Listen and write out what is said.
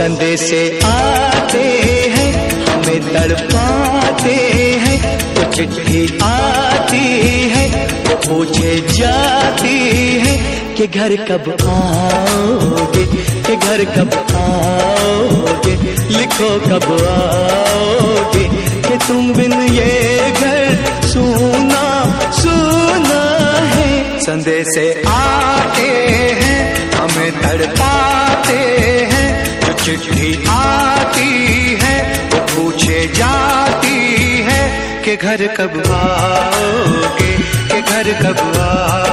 संदेश आते हैं, हमें तड़पाते हैं तो चिट्ठी आती है तो पूछे जाती है कि घर कब आओगे, कि घर कब आओगे लिखो कब आओगे कि तुम बिन ये घर सुना सुना है। संदेश आते हैं, हमें तड़पाते हैं, जो चिट्ठी आती है, वो पूछे जाती है कि घर कब आओगे, कि घर कब आओगे।